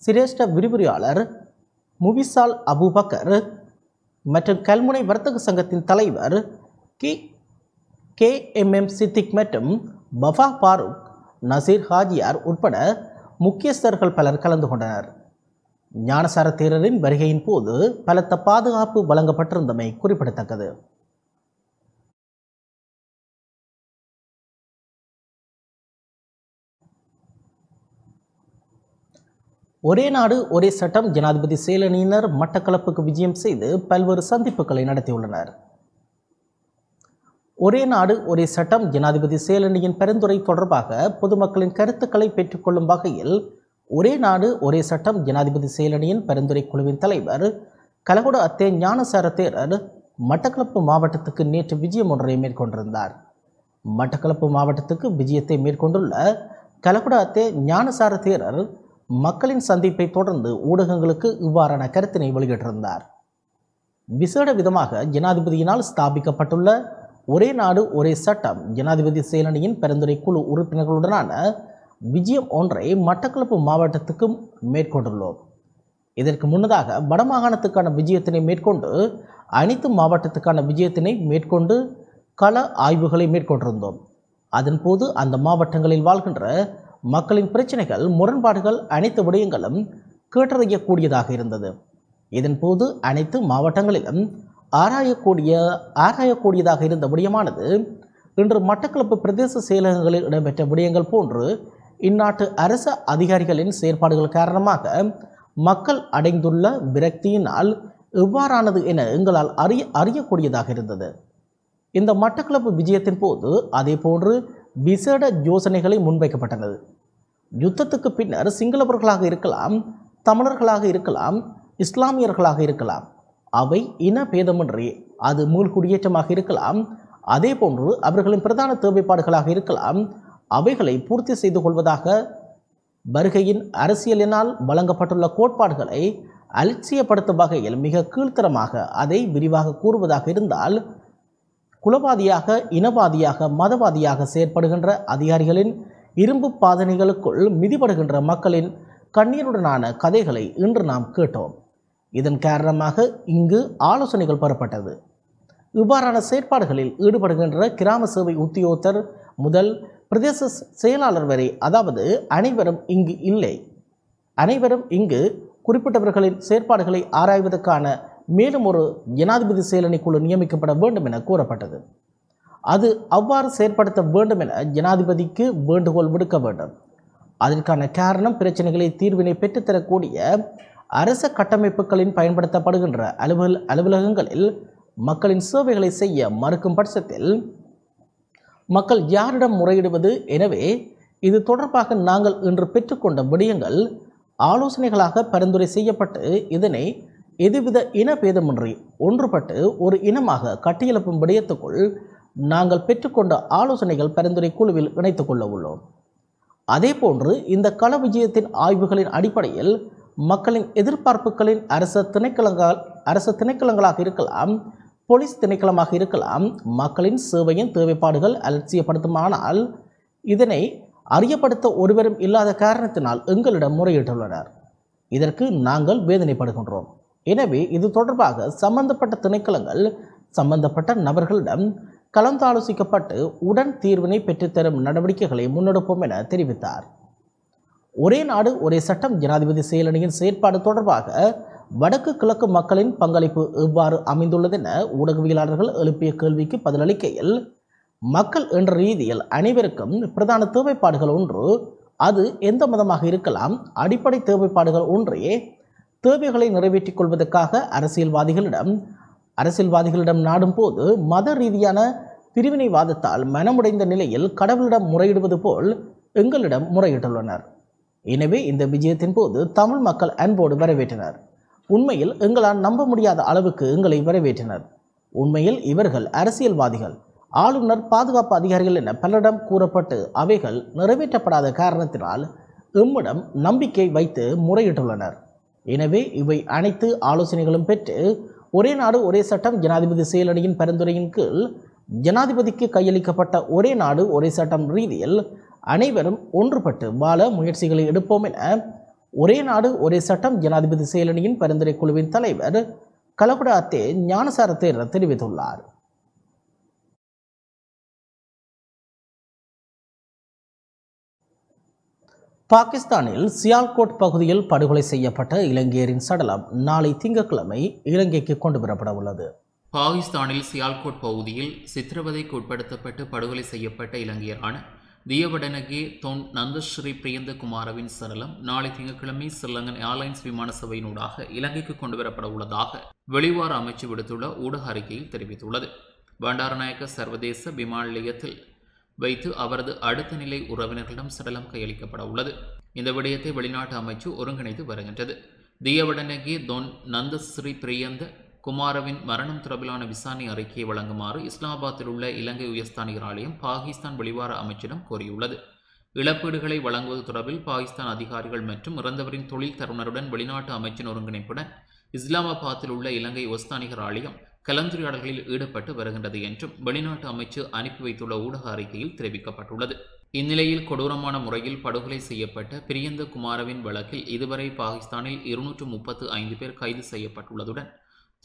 சிரேஷ்ட விரிவுரையாளர் முபிசால் அபுபக்கர் மற்றும் கல்முனை வர்த்தக சங்கத்தின் தலைவர் கி கே எம் எம் சித்திக் மற்றும் பஃபா பாரூக் நசீர் ஹாஜியார் உட்பட முக்கியஸ்தர்கள் பலர் கலந்து கொண்டனர். ஞானசார தேரரின் வருகையின் போது பலத்த பாதுகாப்பு வழங்கப்பட்டிருந்தமை குறிப்பிடத்தக்கது. ஒரே நாடு ஒரே சட்டம் ஜனாதிபதி செயலணியினர் மட்டக்களப்புக்கு விஜயம் செய்து பல்வேறு சந்திப்புகளை நடத்தியுள்ளனர். ஒரே நாடு ஒரே சட்டம் ஜனாதிபதி செயலணியின் பரிந்துரை தொடர்பாக பொதுமக்களின் கருத்துக்களை பெற்றுக்கொள்ளும் வகையில் ஒரே நாடு ஒரே சட்டம் ஜனாதிபதி செயலணியின் பரிந்துரை குழுவின் தலைவர் கலகுட அத்தே ஞானசார தேரர் மட்டக்களப்பு மாவட்டத்துக்கு நேற்று விஜயம் ஒன்றை மேற்கொண்டிருந்தார். மட்டக்களப்பு மாவட்டத்துக்கு விஜயத்தை மேற்கொண்டுள்ள கலகுட அத்தே ஞானசார தேரர் மக்களின் சந்திப்பை தொடர்ந்து ஊடகங்களுக்கு இவ்வாறான கருத்தினை வெளியிட்டிருந்தார். விசேட விதமாக ஜனாதிபதியினால் ஸ்தாபிக்கப்பட்டுள்ள ஒரே நாடு ஒரே சட்டம். ஜனாதிபதி செயலணியின் பரிந்துரை குழு உறுப்பினர்களுடனான விஜயம் ஒன்றை மட்டக்களப்பு மாவட்டத்துக்கும் மேற்கொண்டுள்ளோம். இதற்கு முன்னதாக வடமாகாணத்துக்கான விஜயத்தினை மேற்கொண்டு அனைத்து மாவட்டத்துக்கான விஜயத்தினை மேற்கொண்டு கள ஆய்வுகளை மேற்கொண்டிருந்தோம். அதன்போது அந்த மாவட்டங்களில் வாழ்கின்ற மக்களின் பிரச்சனைகள் முரண்பாடுகள் அனைத்து விடயங்களும் கேட்டறியக்கூடியதாக இருந்தது. இதன்போது அனைத்து மாவட்டங்களிலும் ஆராயக்கூடிய ஆராயக்கூடியதாக இருந்த விடயமானது இன்று மட்டக்களப்பு பிரதேச செயலகங்களில் இடம்பெற்ற விடயங்கள் போன்று இந்நாட்டு அரச அதிகாரிகளின் செயற்பாடுகள் காரணமாக மக்கள் அடைந்துள்ள விரக்தியினால் எவ்வாறானது என எங்களால் அறிய அறியக்கூடியதாக இருந்தது. இந்த மட்டக்களப்பு விஜயத்தின் போது அதேபோன்று விசேட யோசனைகளை முன்வைக்கப்பட்டது. யுத்தத்துக்கு பின்னர் சிங்களவர்களாக இருக்கலாம் தமிழர்களாக இருக்கலாம் இஸ்லாமியர்களாக இருக்கலாம் அவை இன அது அது மூழ்குடியேற்றமாக இருக்கலாம். அதே போன்று அவர்களின் பிரதான தேவைப்பாடுகளாக இருக்கலாம். அவைகளை பூர்த்தி செய்து கொள்வதாக வருகையின் அரசியலினால் வழங்கப்பட்டுள்ள கோட்பாடுகளை அலட்சியப்படுத்தும் வகையில் மிக கீழ்த்தரமாக அதை விரிவாக கூறுவதாக இருந்தால் குலவாதியாக இனவாதியாக மதவாதியாக செயற்படுகின்ற அதிகாரிகளின் இரும்பு பாதனைகளுக்குள் மிதிபடுகின்ற மக்களின் கண்ணீருடனான கதைகளை இன்று நாம் கேட்டோம். இதன் காரணமாக இங்கு ஆலோசனைகள் பெறப்பட்டது. இவ்வாறான செயற்பாடுகளில் ஈடுபடுகின்ற கிராம சேவை உத்தியோகத்தர் முதல் பிரதேச செயலாளர் வரை அதாவது அனைவரும் இங்கு இல்லை. அனைவரும் இங்கு குறிப்பிட்டவர்களின் செயற்பாடுகளை ஆராய்வதற்கான மேலும் ஒரு ஜனாதிபதி செயலணி குழு நியமிக்கப்பட வேண்டும் என கூறப்பட்டது. அது அவ்வாறு செயற்படுத்த வேண்டும் என ஜனாதிபதிக்கு வேண்டுகோள் விடுக்க வேண்டும். அதற்கான காரணம் பிரச்சனைகளை தீர்வினை பெற்றுத்தரக்கூடிய அரச கட்டமைப்புகளின் பயன்படுத்தப்படுகின்ற அலுவல் அலுவலகங்களில் மக்களின் சேவைகளை செய்ய மறுக்கும் பட்சத்தில் மக்கள் யாரிடம் முறையிடுவது? எனவே இது தொடர்பாக நாங்கள் இன்று பெற்றுக்கொண்ட விடயங்கள் ஆலோசனைகளாக பரிந்துரை செய்யப்பட்டு இதனை எதுவித இனபேதமின்றி ஒன்றுபட்டு ஒரு இனமாக கட்டியெழுப்பும் விடயத்துக்குள் நாங்கள் பெற்றுக்கொண்ட ஆலோசனைகள் பரிந்துரை குழுவில் இணைத்துக் கொள்ள உள்ளோம். அதேபோன்று இந்த கள விஜயத்தின் ஆய்வுகளின் அடிப்படையில் மக்களின் எதிர்பார்ப்புகளின் அரச திணைக்களங்கள் அரசு திணைக்களங்களாக இருக்கலாம் போலீஸ் திணைக்களமாக இருக்கலாம் மக்களின் சேவையின் தேவைப்பாடுகள் அலட்சியப்படுத்துமானால் இதனை அறியப்படுத்த ஒருவரும் இல்லாத காரணத்தினால் எங்களிடம் முறையிட்டுள்ளனர். இதற்கு நாங்கள் வேதனைப்படுகின்றோம். எனவே இது தொடர்பாக சம்பந்தப்பட்ட திணைக்களங்கள் சம்பந்தப்பட்ட நபர்களிடம் கலந்தாலோசிக்கப்பட்டு உடன் தீர்வினை பெற்றுத்தரும் நடவடிக்கைகளை முன்னெடுப்போம் என தெரிவித்தார். ஒரே நாடு ஒரே சட்டம் ஜனாதிபதி செயலணியின் செயற்பாடு தொடர்பாக வடக்கு கிழக்கு மக்களின் பங்களிப்பு எவ்வாறு அமைந்துள்ளதென ஊடகவியலாளர்கள் எழுப்பிய கேள்விக்கு பதிலளிக்கையில் மக்கள் என்ற ரீதியில் அனைவருக்கும் பிரதான தேவைப்பாடுகள் ஒன்று அது எந்த மதமாக இருக்கலாம் அடிப்படை தேவைப்பாடுகள் ஒன்றே தேவைகளை நிறைவேற்றிக் கொள்வதற்காக அரசியல்வாதிகளிடம் அரசியல்வாதிகளிடம் நாடும் போது மத ரீதியான பிரிவினைவாதத்தால் மனமுடைந்த நிலையில் கடவுளிடம் முறையிடுவது போல் எங்களிடம் முறையிட்டுள்ளனர். எனவே இந்த விஜயத்தின் போது தமிழ் மக்கள் அன்போடு வரவேற்றனர். உண்மையில் எங்களால் நம்ப முடியாத அளவுக்கு எங்களை வரவேற்றனர். உண்மையில் இவர்கள் அரசியல்வாதிகள் ஆளுநர் பாதுகாப்பு அதிகாரிகள் என பலரிடம் கூறப்பட்டு அவைகள் நிறைவேற்றப்படாத காரணத்தினால் எம்மிடம் நம்பிக்கை வைத்து முறையிட்டுள்ளனர். எனவே இவை அனைத்து ஆலோசனைகளும் பெற்று ஒரே நாடு ஒரே சட்டம் ஜனாதிபதி செயலணியின் பரிந்துரையின் கீழ் ஜனாதிபதிக்கு கையளிக்கப்பட்ட ஒரே நாடு ஒரே சட்டம் ரீதியில் அனைவரும் ஒன்றுபட்டு வாழ முயற்சிகளை எடுப்போம் என ஒரே நாடு ஒரே சட்டம் ஜனாதிபதி செயலணியின் பரிந்துரை குழுவின் தலைவர் கலகுட அத்தே ஞானசார தேரர் தெரிவித்துள்ளார். பாகிஸ்தானில் சியால்கோட் பகுதியில் படுகொலை செய்யப்பட்ட இலங்கையரின் சடலம் நாளை திங்கட்கிழமை இலங்கைக்கு கொண்டு வரப்பட உள்ளது. பாகிஸ்தானில் சியால்கோட் பகுதியில் சித்திரவதைக்கு உட்படுத்தப்பட்டு படுகொலை செய்யப்பட்ட இலங்கையரான தியவடனகே தொன் நந்தஸ்ரீ பிரியந்தகுமாரவின் சடலம் நாளை திங்கட்கிழமை ஸ்ரீலங்கன் ஏர்லைன்ஸ் விமான சபையினூடாக இலங்கைக்கு கொண்டுவரப்பட உள்ளதாக வெளிவார அமைச்சு விடுத்துள்ள ஊடக அறிக்கையில் தெரிவித்துள்ளது. பண்டாரநாயக்க சர்வதேச விமான நிலையத்தில் வைத்து அவரது அடுத்த நிலை உறவினர்களிடம் சடலம் கையளிக்கப்பட உள்ளது. இந்த விடயத்தை வெளிநாட்டு அமைச்சு ஒருங்கிணைத்து வருகின்றது. தியவடனகி தொன் நந்தஸ்ரீ பிரியந்த குமாரவின் மரணம் தொடர்பிலான விசாரணை அறிக்கையை வழங்குமாறு இஸ்லாமாபாத்தில் உள்ள இலங்கை உயர்ஸ்தானிகர் ஆலயம் பாகிஸ்தான் வெளிவார அமைச்சிடம் கோரியுள்ளது. இழப்பீடுகளை வழங்குவது தொடர்பில் பாகிஸ்தான் அதிகாரிகள் மற்றும் இறந்தவரின் தொழில் தருணருடன் வெளிநாட்டு அமைச்சின் ஒருங்கிணைப்புடன் இஸ்லாமாபாத்தில் உள்ள இலங்கை ஒஸ்தானிகர் ஆலயம் கலந்துரையாடல்களில் ஈடுபட்டு வருகின்றது என்றும் வெளிநாட்டு அமைச்சு அனுப்பி வைத்துள்ள ஊடக அறிக்கையில் தெரிவிக்கப்பட்டுள்ளது. இந்நிலையில் கொடூரமான முறையில் படுகொலை செய்யப்பட்ட பிரியந்த குமாரவின் வழக்கில் இதுவரை பாகிஸ்தானில் இருநூற்று முப்பத்து ஐந்து பேர் கைது செய்யப்பட்டுள்ளதுடன்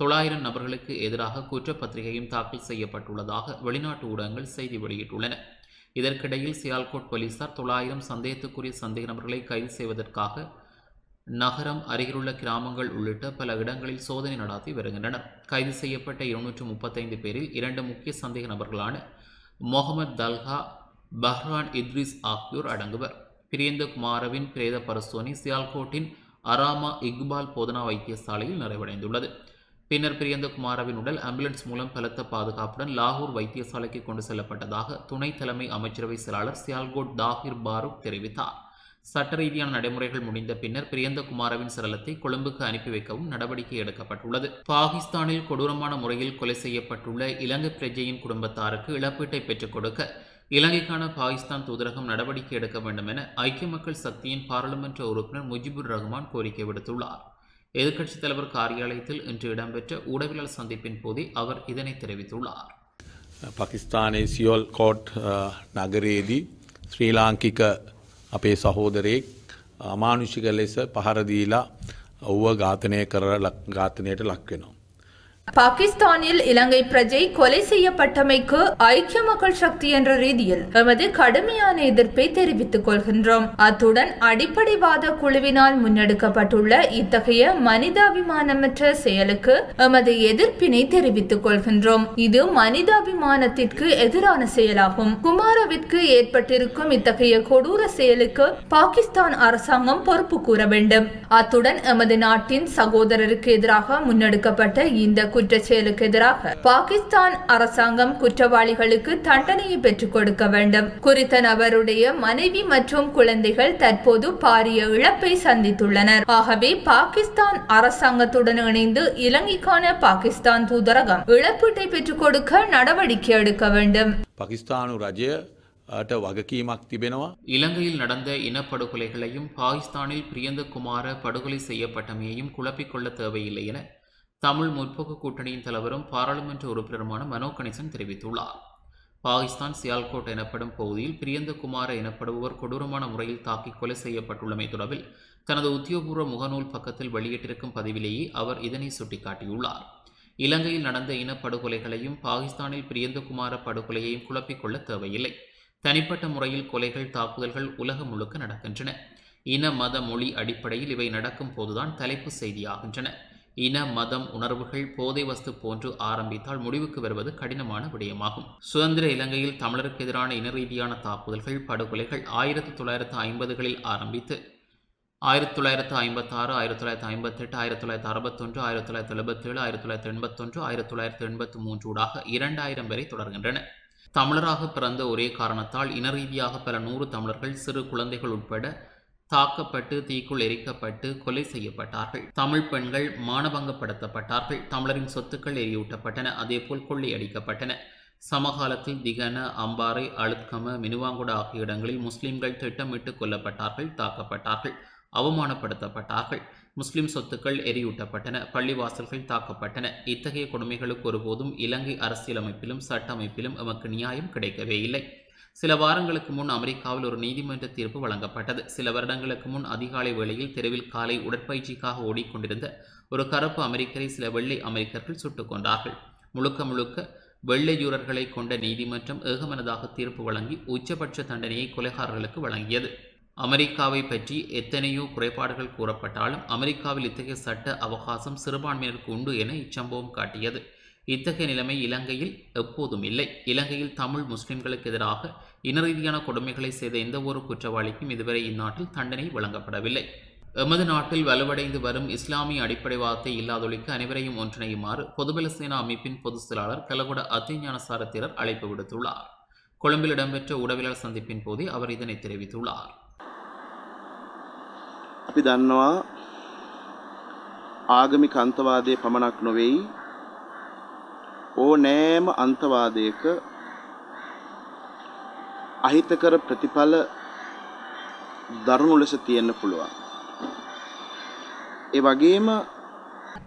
தொள்ளாயிரம் நபர்களுக்கு எதிராக குற்றப்பத்திரிகையும் தாக்கல் செய்யப்பட்டுள்ளதாக வெளிநாட்டு ஊடகங்கள் செய்தி வெளியிட்டுள்ளன. இதற்கிடையில் சியால்கோட் போலீசார் தொள்ளாயிரம் சந்தேகத்துக்குரிய சந்தேக நபர்களை கைது செய்வதற்காக நகரம் அருகிலுள்ள கிராமங்கள் உள்ளிட்ட பல இடங்களில் சோதனை நடாத்தி வருகின்றனர். கைது செய்யப்பட்ட இருநூற்று முப்பத்தைந்து பேரில் இரண்டு முக்கிய சந்தேக நபர்களான முகமது தல்ஹா பஹ்ரான் இத்ரிஸ் ஆகியோர் அடங்குவர். பிரியந்த குமாரவின் பிரேத பரசோனி சியால்கோட்டின் அராமா இக்பால் போதனா வைத்தியசாலையில் நிறைவடைந்துள்ளது. பின்னர் பிரியந்த குமாரவின் உடல் ஆம்புலன்ஸ் மூலம் பலத்த பாதுகாப்புடன் லாகூர் வைத்தியசாலைக்கு கொண்டு செல்லப்பட்டதாக துணை தலைமை அமைச்சரவை செயலாளர் சியால்கோட் தாகிர் பாரூக் தெரிவித்தார். சட்ட ரீதியான நடைமுறைகள் முடிந்த பின்னர் பிரியந்த குமாரவின் கொழும்புக்கு அனுப்பி வைக்கவும் நடவடிக்கை எடுக்கப்பட்டுள்ளது. பாகிஸ்தானில் கொடூரமான முறையில் கொலை செய்யப்பட்டுள்ள இலங்கை பிரஜையின் குடும்பத்தாருக்கு இழப்பீட்டை பெற்றுக் கொடுக்க இலங்கைக்கான பாகிஸ்தான் தூதரகம் நடவடிக்கை எடுக்க வேண்டும் என ஐக்கிய மக்கள் சக்தியின் பாராளுமன்ற உறுப்பினர் முஜிபுர் ரஹ்மான் கோரிக்கை விடுத்துள்ளார். எதிர்க்கட்சித் தலைவர் காரியாலயத்தில் இன்று இடம்பெற்ற ஊடகவியலாளர் சந்திப்பின் போதே அவர் இதனை தெரிவித்துள்ளார் පකිස්ථානයේ සියොල් කෝට් නගරයේදී ශ්‍රී ලාංකික අපේ සහෝදරයෙක් අමානුෂික ලෙස පහරදීලා ඔව්ව ඝාතනය කර ඝාතනයට ලක්වෙනවා. பாகிஸ்தானில் இலங்கை பிரஜை கொலை செய்யப்பட்டமைக்கு ஐக்கிய மக்கள் சக்தி என்ற ரீதியில் எமது கடுமையான எதிர்ப்பை தெரிவித்துக் கொள்கின்றோம். அத்துடன் அடிப்படைவாத குழுவினால் முன்னெடுக்கப்பட்டுள்ள இத்தகைய மனிதாபிமானமற்ற செயலுக்கு எமது எதிர்ப்பினை தெரிவித்துக் கொள்கின்றோம். இது மனிதாபிமானத்திற்கு எதிரான செயலாகும். குமாரவிற்கு ஏற்பட்டிருக்கும் இத்தகைய கொடூர செயலுக்கு பாகிஸ்தான் அரசாங்கம் பொறுப்பு கூற வேண்டும். அத்துடன் எமது நாட்டின் சகோதரருக்கு எதிராக முன்னெடுக்கப்பட்ட இந்த குற்றச்செயலுக்கு எதிராக பாகிஸ்தான் அரசாங்கம் குற்றவாளிகளுக்கு தண்டனையை பெற்றுக் கொடுக்க வேண்டும். குறித்த நபருடைய மனைவி மற்றும் குழந்தைகள் தற்போது பாரிய இழப்பை சந்தித்துள்ளனர். ஆகவே பாகிஸ்தான் அரசாங்கத்துடன் இணைந்து இலங்கைக்கான பாகிஸ்தான் தூதரகம் இழப்பீட்டை பெற்றுக் கொடுக்க நடவடிக்கை எடுக்க வேண்டும். பாகிஸ்தான் இலங்கையில் நடந்த இனப்படுகொலைகளையும் பாகிஸ்தானில் பிரியந்தகுமார படுகொலை செய்யப்பட்டமையையும் குழப்பிக்கொள்ள தேவையில்லை என தமிழ் முற்போக்கு கூட்டணியின் தலைவரும் பாராளுமன்ற உறுப்பினருமான மனோ கணேசன் தெரிவித்துள்ளார். பாகிஸ்தான் சியால்கோட் எனப்படும் பகுதியில் பிரியந்தகுமார எனப்படுபவர் கொடூரமான முறையில் தாக்கி கொலை செய்யப்பட்டுள்ளமை தொடர்பில் தனது உத்தியோகபூர்வ முகநூல் பக்கத்தில் வெளியிட்டிருக்கும் பதிவிலேயே அவர் இதனை சுட்டிக்காட்டியுள்ளார். இலங்கையில் நடந்த இனப்படுகொலைகளையும் பாகிஸ்தானில் பிரியந்தகுமார படுகொலையையும் குழப்பிக்கொள்ள தேவையில்லை. தனிப்பட்ட முறையில் கொலைகள் தாக்குதல்கள் உலகம் முழுக்க நடக்கின்றன. இன மத மொழி அடிப்படையில் இவை நடக்கும் போதுதான் தலைப்பு செய்தியாகின்றன. இன மதம் உணர்வுகள் போதை வஸ்து போன்று ஆரம்பித்தால் முடிவுக்கு வருவது கடினமான விடயமாகும். சுதந்திர இலங்கையில் தமிழருக்கு எதிரான இன ரீதியான தாக்குதல்கள் படுகொலைகள் ஆயிரத்தி தொள்ளாயிரத்து ஐம்பதுகளில் ஆரம்பித்து ஆயிரத்தி தொள்ளாயிரத்து ஐம்பத்தாறு ஆயிரத்தி தொள்ளாயிரத்து ஐம்பத்தெட்டு ஆயிரத்தி தொள்ளாயிரத்து அறுபத்தொன்று ஆயிரத்தி தொள்ளாயிரத்து எழுபத்தேழு ஆயிரத்தி தொள்ளாயிரத்து எண்பத்தொன்று ஆயிரத்தி தொள்ளாயிரத்து எண்பத்து மூன்று ஊடாக இரண்டாயிரம் வரை தொடர்கின்றன. தமிழராக பிறந்த ஒரே காரணத்தால் இன ரீதியாக பல நூறு தமிழர்கள் சிறு குழந்தைகள் உட்பட தாக்கப்பட்டு தீக்குள் எரிக்கப்பட்டு கொலை செய்யப்பட்டார்கள். தமிழ் பெண்கள் மானபங்கப்படுத்தப்பட்டார்கள். தமிழரின் சொத்துக்கள் எரியூட்டப்பட்டன. அதேபோல் கொள்ளையடிக்கப்பட்டன சமகாலத்தில் திகன அம்பாறை அழுத்கம மினுவாங்குடா ஆகிய இடங்களில் முஸ்லிம்கள் திட்டமிட்டு கொல்லப்பட்டார்கள் தாக்கப்பட்டார்கள் அவமானப்படுத்தப்பட்டார்கள். முஸ்லிம் சொத்துக்கள் எரியூட்டப்பட்டன. பள்ளிவாசல்கள் தாக்கப்பட்டன. இத்தகைய கொடுமைகளுக்கு ஒருபோதும் இலங்கை அரசியலமைப்பிலும் சட்ட அமைப்பிலும் எமக்கு நியாயம் கிடைக்கவே இல்லை. சில வாரங்களுக்கு முன் அமெரிக்காவில் ஒரு நீதிமன்ற தீர்ப்பு வழங்கப்பட்டது. சில வருடங்களுக்கு முன் அதிகாலை வேளையில் தெருவில் காலை உடற்பயிற்சிக்காக ஓடிக்கொண்டிருந்த ஒரு கருப்பு அமெரிக்கரை சில வெள்ளை அமெரிக்கர்கள் சுட்டுக் கொண்டார்கள் முழுக்க முழுக்க வெள்ளையூரர்களை கொண்ட நீதிமன்றம் ஏகமனதாக தீர்ப்பு வழங்கி உச்சபட்ச தண்டனையை கொலைகாரர்களுக்கு வழங்கியது. அமெரிக்காவை பற்றி எத்தனையோ குறைபாடுகள் கூறப்பட்டாலும் அமெரிக்காவில் இத்தகைய சட்ட அவகாசம் சிறுபான்மையினருக்கு உண்டு என இச்சம்பவம் காட்டியது. இத்தகைய நிலைமை இலங்கையில் எப்போதும் இல்லை இலங்கையில் தமிழ் முஸ்லிம்களுக்கு எதிராக இனரீதியான கொடுமைகளை செய்த எந்த ஒரு குற்றவாளிக்கும் இதுவரை இந்நாட்டில் தண்டனை வழங்கப்படவில்லை எமது நாட்டில் வலுவடைந்து வரும் இஸ்லாமிய அடிப்படைவாதத்தை இல்லாதொழிக்க அனைவரையும் ஒன்றிணையுமாறு பொதுபல சேனா அமைப்பின் பொதுச் செயலாளர் கலகுட அத்திஞானசாரத்திரர் அழைப்பு விடுத்துள்ளார் கொழும்பில் இடம்பெற்ற உடவியலாளர் சந்திப்பின் போதே அவர் இதனை தெரிவித்துள்ளார் අපි දන්නවා ආගමික අන්තවාදය පමණක් නොවෙයි ඕනෑම අන්තවාදයක අහිතකර ප්‍රතිඵල දරුණු ලෙස තියෙන්න පුළුවන්. ඒ වගේම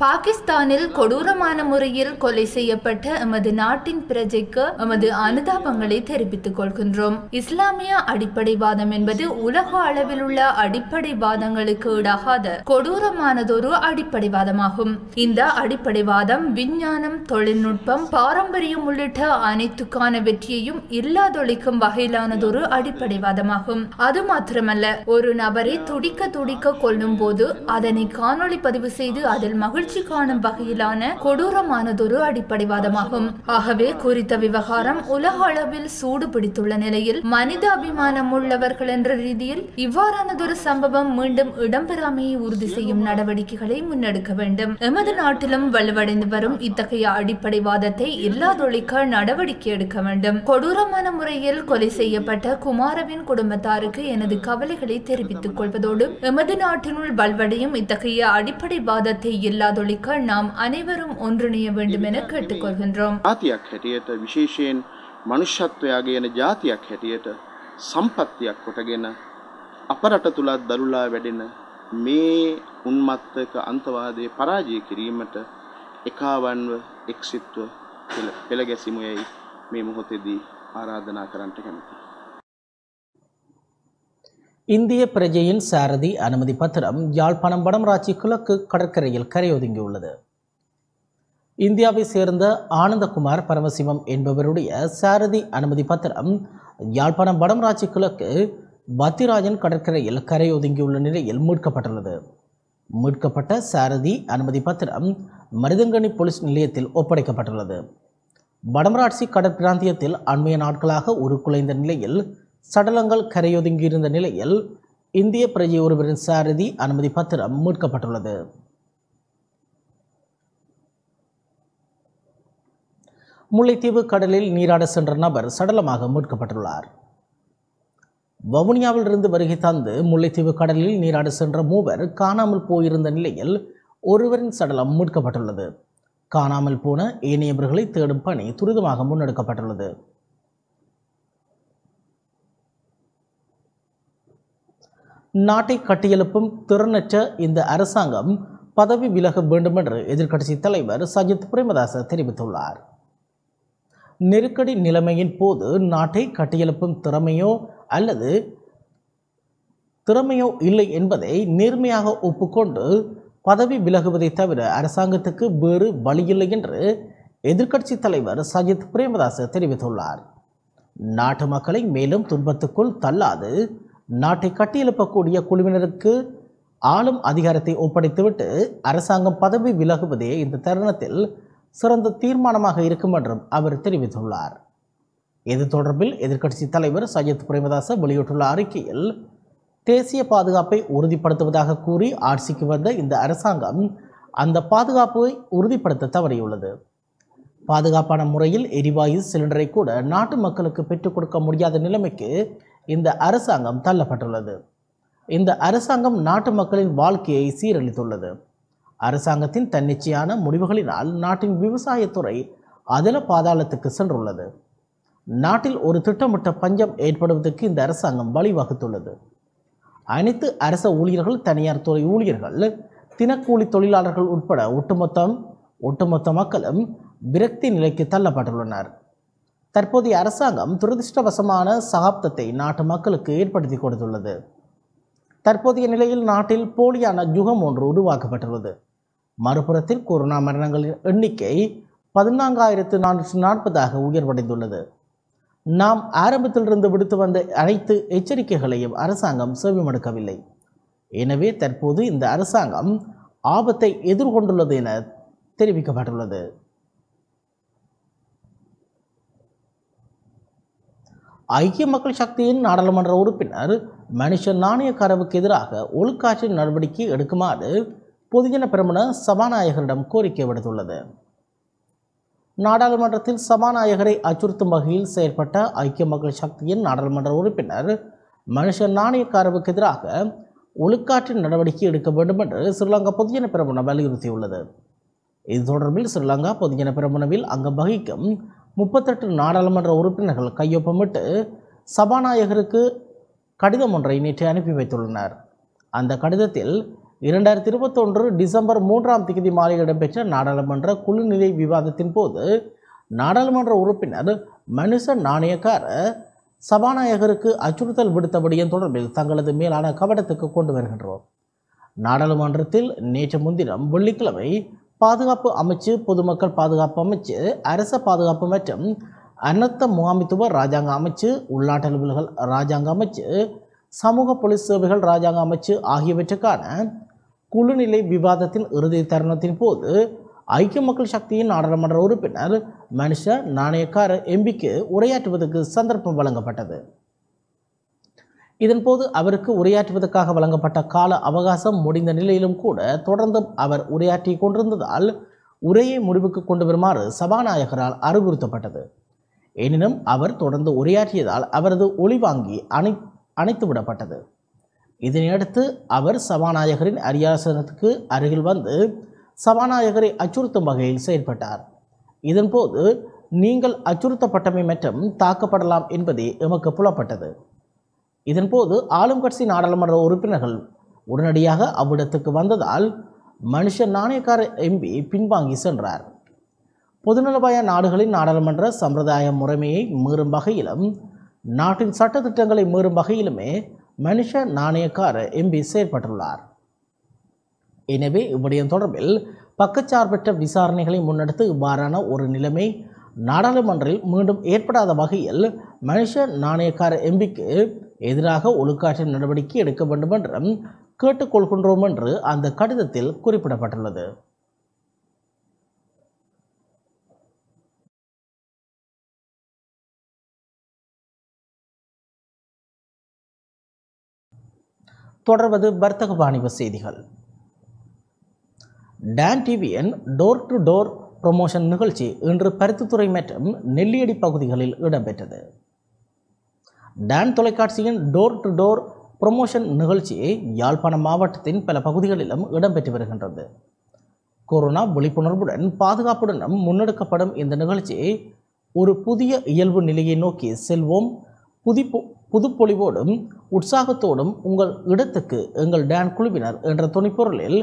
பாகிஸ்தானில் கொடூரமான முறையில் கொலை செய்யப்பட்ட எமது நாட்டின் பிரஜைக்கு எமது அனுதாபங்களை தெரிவித்துக் கொள்கின்றோம். இஸ்லாமிய அடிப்படைவாதம் என்பது உலக அளவில் உள்ள அடிப்படைவாதங்களுக்கு ஈடாகாத கொடூரமானதொரு அடிப்படைவாதமாகும். இந்த அடிப்படைவாதம் விஞ்ஞானம் தொழில்நுட்பம் பாரம்பரியம் உள்ளிட்ட அனைத்துக்கான வெற்றியையும் இல்லாதொழிக்கும் வகையிலானதொரு அடிப்படைவாதமாகும். அது மாத்திரமல்ல ஒரு நபரை துடிக்க துடிக்க கொள்ளும் போது அதனை காணொளி பதிவு செய்து அதில் மகிழ்ச்சி காணும் வகையிலான கொடூரமானதொரு அடிப்படைவாதமாகும். ஆகவே குறித்த விவகாரம் உலக அளவில் சூடு பிடித்துள்ள நிலையில் மனித அபிமானம் உள்ளவர்கள் என்ற ரீதியில் இவ்வாறானதொரு சம்பவம் மீண்டும் இடம்பெறாமையை உறுதி செய்யும் நடவடிக்கைகளை முன்னெடுக்க வேண்டும். எமது நாட்டிலும் வலுவடைந்து வரும் இத்தகைய அடிப்படைவாதத்தை இல்லாதொழிக்க நடவடிக்கை எடுக்க வேண்டும். கொடூரமான முறையில் கொலை செய்யப்பட்ட குமாரவின் குடும்பத்தாருக்கு எனது கவலைகளை தெரிவித்துக் கொள்வதோடு எமது நாட்டினுள் வல்வடையும் இத்தகைய அடிப்படைவாதத்தை இல்லாத இல்லாதொழிக்க நாம் அனைவரும் ஒன்றிணைய வேண்டும் என கேட்டுக்கொள்கின்றோம் ජාතියක් හැටියට විශේෂයෙන් මනුෂ්‍යත්වයාගේ යන ජාතියක් හැටියට සම්පත්තියක් කොටගෙන අප රට තුළත් දරුලා වැඩෙන මේ උන්මත්තක අන්තවාදය පරාජය කිරීමට එකාවන්ව එක්සිත්ව පෙළගැසිමු යැයි මේ මොහොතෙදී ආරාධනා කරන්නට කැමති. இந்திய பிரஜையின் சாரதி அனுமதி பத்திரம் யாழ்ப்பாணம் வடமராட்சி கிழக்கு கடற்கரையில் கரையொதுங்கியுள்ளது. இந்தியாவை சேர்ந்த ஆனந்தகுமார் பரமசிவம் என்பவருடைய சாரதி அனுமதி பத்திரம் யாழ்ப்பாணம் வடமராட்சி கிழக்கு பத்திராஜன் கடற்கரையில் கரையொதுங்கியுள்ள நிலையில் மீட்கப்பட்டுள்ளது. மீட்கப்பட்ட சாரதி அனுமதி பத்திரம் மருதங்கனி போலீஸ் நிலையத்தில் ஒப்படைக்கப்பட்டுள்ளது. வடமராட்சி கடற்பிராந்தியத்தில் அண்மைய நாட்களாக உருக்குலைந்த நிலையில் சடலங்கள் கரையொதுங்கியிருந்த நிலையில் இந்திய பிரஜை ஒருவரின் சாரதி அனுமதி பத்திரம் மீட்கப்பட்டுள்ளது. முல்லைத்தீவு கடலில் நீராட சென்ற நபர் சடலமாக மீட்கப்பட்டுள்ளார். வவுனியாவிலிருந்து வருகை தந்து முல்லைத்தீவு கடலில் நீராட சென்ற மூவர் காணாமல் போயிருந்த நிலையில் ஒருவரின் சடலம் மீட்கப்பட்டுள்ளது. காணாமல் போன ஏனையவர்களை தேடும் பணி துரிதமாக முன்னெடுக்கப்பட்டுள்ளது. நாட்டை கட்டியெழுப்பும் திறனற்ற இந்த அரசாங்கம் பதவி விலக வேண்டுமென்று எதிர்க்கட்சி தலைவர் சஜித் பிரேமதாச தெரிவித்துள்ளார். நெருக்கடி நிலைமையின் போது நாட்டை கட்டியெழுப்பும் திறமையோ அல்லது திறமையோ இல்லை என்பதை நேர்மையாக ஒப்புக்கொண்டு பதவி விலகுவதை தவிர அரசாங்கத்துக்கு வேறு வழியில்லை என்று எதிர்க்கட்சி தலைவர் சஜித் பிரேமதாச தெரிவித்துள்ளார். நாட்டு மக்களை மேலும் துன்பத்துக்குள் தள்ளாது நாட்டை கட்டியெழுப்பக்கூடிய குழுவினருக்கு ஆளும் அதிகாரத்தை ஒப்படைத்துவிட்டு அரசாங்கம் பதவி விலகுவதே இந்த தருணத்தில் சிறந்த தீர்மானமாக இருக்கும் என்றும் அவர் தெரிவித்துள்ளார். இது தொடர்பில் எதிர்க்கட்சி தலைவர் சஜித் பிரேமதாச வெளியிட்டுள்ள அறிக்கையில் தேசிய பாதுகாப்பை உறுதிப்படுத்துவதாக கூறி ஆட்சிக்கு வந்த இந்த அரசாங்கம் அந்த பாதுகாப்பை உறுதிப்படுத்த தவறியுள்ளது. பாதுகாப்பான முறையில் எரிவாயு சிலிண்டரை கூட நாட்டு மக்களுக்கு பெற்றுக் கொடுக்க முடியாத நிலைமைக்கு இந்த அரசாங்கம் தள்ளப்பட்டுள்ளது. இந்த அரசாங்கம் நாட்டு மக்களின் வாழ்க்கையை சீரழித்துள்ளது. அரசாங்கத்தின் தன்னிச்சையான முடிவுகளினால் நாட்டின் விவசாயத்துறை அதல பாதாளத்துக்கு சென்றுள்ளது. நாட்டில் ஒரு திட்டமிட்ட பஞ்சம் ஏற்படுவதற்கு இந்த அரசாங்கம் வழிவகுத்துள்ளது. அனைத்து அரச ஊழியர்கள் தனியார் துறை ஊழியர்கள் தினக்கூலி தொழிலாளர்கள் உட்பட ஒட்டுமொத்தம் ஒட்டுமொத்த மக்களும் விரக்தி நிலைக்கு தள்ளப்பட்டுள்ளனர். தற்போதைய அரசாங்கம் துரதிருஷ்டவசமான சகாப்தத்தை நாட்டு மக்களுக்கு ஏற்படுத்தி கொடுத்துள்ளது. தற்போதைய நிலையில் நாட்டில் போலியான யுகம் ஒன்று உருவாக்கப்பட்டுள்ளது. மறுபுறத்தில் கொரோனா மரணங்களின் எண்ணிக்கை பதினான்காயிரத்து நானூற்று நாற்பதாக உயர்வடைந்துள்ளது. நாம் ஆரம்பத்திலிருந்து விடுத்து வந்த அனைத்து எச்சரிக்கைகளையும் அரசாங்கம் செவிமடுக்கவில்லை. எனவே தற்போது இந்த அரசாங்கம் ஆபத்தை எதிர்கொண்டுள்ளது என தெரிவிக்கப்பட்டுள்ளது. ஐக்கிய மக்கள் சக்தியின் நாடாளுமன்ற உறுப்பினர் மனுஷ நாணயக்காரவுக்கு எதிராக ஒழுக்காற்று நடவடிக்கை எடுக்குமாறு பொதுஜன பெருமன சபாநாயகரிடம் கோரிக்கை விடுத்துள்ளது. நாடாளுமன்றத்தில் சபாநாயகரை அச்சுறுத்தும் வகையில் செயற்பட்ட ஐக்கிய மக்கள் சக்தியின் நாடாளுமன்ற உறுப்பினர் மனுஷ நாணயக்காரவுக்கு எதிராக ஒழுக்காற்று நடவடிக்கை எடுக்க வேண்டும் என்று ஸ்ரீலங்கா பொதுஜன பிரமணம் வலியுறுத்தியுள்ளது. இது தொடர்பில் ஸ்ரீலங்கா பொதுஜன பிரமணவில் அங்கம் வகிக்கும் முப்பத்தெட்டு நாடாளுமன்ற உறுப்பினர்கள் கையொப்பமிட்டு சபாநாயகருக்கு கடிதம் ஒன்றை நேற்று அனுப்பி வைத்துள்ளனர். அந்த கடிதத்தில் இரண்டாயிரத்தி இருபத்தொன்று டிசம்பர் மூன்றாம் தேதி மாலை இடம்பெற்ற நாடாளுமன்ற குழுநிலை விவாதத்தின் போது நாடாளுமன்ற உறுப்பினர் மனுஷ நாணயக்கார சபாநாயகருக்கு அச்சுறுத்தல் விடுத்தபடியின் தொடர்பில் தங்களது மேலான கவனத்துக்கு கொண்டு வருகின்றோம். நாடாளுமன்றத்தில் நேற்று முன்தினம் வெள்ளிக்கிழமை பாதுகாப்பு அமைச்சு பொதுமக்கள் பாதுகாப்பு அமைச்சு அரச பாதுகாப்பு மற்றும் அனர்த்த முகாமித்துவ ராஜாங்க அமைச்சு உள்நாட்டு அலுவல்கள் ராஜாங்க அமைச்சு சமூக போலீஸ் சேவைகள் ராஜாங்க அமைச்சு ஆகியவற்றுக்கான குழுநிலை விவாதத்தின் இறுதி தருணத்தின் போது ஐக்கிய மக்கள் சக்தியின் நாடாளுமன்ற உறுப்பினர் மனுஷ நாணயக்கார எம்பிக்கு உரையாற்றுவதற்கு சந்தர்ப்பம் வழங்கப்பட்டது. இதன்போது அவருக்கு உரையாற்றுவதற்காக வழங்கப்பட்ட கால அவகாசம் முடிந்த நிலையிலும் கூட தொடர்ந்தும் அவர் உரையாற்றி கொண்டிருந்ததால் உரையை முடிவுக்கு கொண்டு வருமாறு சபாநாயகரால் அறிவுறுத்தப்பட்டது. எனினும் அவர் தொடர்ந்து உரையாற்றியதால் அவரது ஒளி வாங்கி அணை அணைத்து விடப்பட்டது. இதனையடுத்து அவர் சபாநாயகரின் அரியாசனத்துக்கு அருகில் வந்து சபாநாயகரை அச்சுறுத்தும் வகையில் செயல்பட்டார் இதன்போது நீங்கள் அச்சுறுத்தப்பட்டமை மற்றும் தாக்கப்படலாம் என்பதே எமக்கு புலப்பட்டது. இதன்போது ஆளும் கட்சி நாடாளுமன்ற உறுப்பினர்கள் உடனடியாக அவ்விடத்துக்கு வந்ததால் மனுஷ நாணயக்கார எம்பி பின்வாங்கி சென்றார். பொதுநலவாய நாடுகளின் நாடாளுமன்ற சம்பிரதாய முறைமையை மீறும் வகையிலும் நாட்டின் சட்டத்திட்டங்களை மீறும் வகையிலுமே மனுஷ நாணயக்கார எம்பி செயற்பட்டுள்ளார். எனவே இவ்விடயம் தொடர்பில் பக்கச்சார்பற்ற விசாரணைகளை முன்னெடுத்து இவ்வாறான ஒரு நிலைமை நாடாளுமன்றில் மீண்டும் ஏற்படாத வகையில் மனுஷ நாணயக்கார எம்பிக்கு எதிராக ஒழுக்காற்று நடவடிக்கை எடுக்க வேண்டும் என்றும் கேட்டுக்கொள்கின்றோம் என்று அந்த கடிதத்தில் குறிப்பிடப்பட்டுள்ளது. தொடர்வது வர்த்தக வாணிப செய்திகள். டான் டிவியின் டோர் டு டோர் ப்ரொமோஷன் நிகழ்ச்சி இன்று பருத்தித்துறை மற்றும் நெல்லியடி பகுதிகளில் இடம்பெற்றது. டான் தொலைக்காட்சியின் டோர் டு டோர் ப்ரொமோஷன் நிகழ்ச்சி யாழ்ப்பாணம் மாவட்டத்தின் பல பகுதிகளிலும் இடம்பெற்று வருகின்றது. கொரோனா விழிப்புணர்வுடன் பாதுகாப்புடனும் முன்னெடுக்கப்படும் இந்த நிகழ்ச்சி ஒரு புதிய இயல்பு நிலையை நோக்கி செல்வோம். புதிப்பு புதுப்பொழிவோடும் உற்சாகத்தோடும் உங்கள் இடத்துக்கு எங்கள் டான் குழுவினர் என்ற துணைப்பொருளில்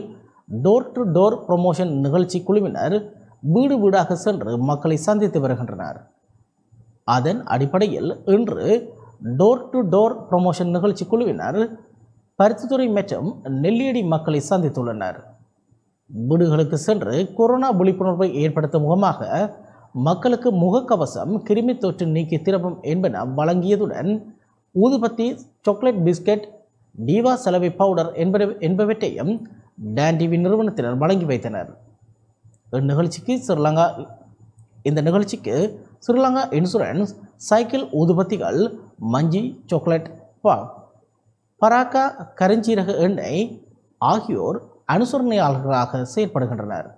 டோர் டு டோர் ப்ரொமோஷன் நிகழ்ச்சி குழுவினர் வீடு வீடாக சென்று மக்களை சந்தித்து வருகின்றனர். அதன் அடிப்படையில் இன்று டோர் டு டோர் ப்ரொமோஷன் நிகழ்ச்சி குழுவினர் பருத்தித்துறை மற்றும் நெல்லியடி மக்களை சந்தித்துள்ளனர். வீடுகளுக்கு சென்று கொரோனா விழிப்புணர்வை ஏற்படுத்தும் முகமாக மக்களுக்கு முகக்கவசம் கிருமி தொற்று நீக்கி திரவம் என்பன வழங்கியதுடன் ஊதுபத்தி சாக்லேட் பிஸ்கட் டீவா சலவை பவுடர் என்பன என்பவற்றையும் டேன்டிவி நிறுவனத்தினர் வழங்கி வைத்தனர். இந்நிகழ்ச்சிக்கு ஸ்ரீலங்கா இந்த நிகழ்ச்சிக்கு ஸ்ரீலங்கா இன்சூரன்ஸ் சைக்கிள் ஊதுபத்திகள் மஞ்சி சாக்லேட் பா பராக்கா கருஞ்சீரக எண்ணெய் ஆகியோர் அனுசரணையாளர்களாக செயல்படுகின்றனர்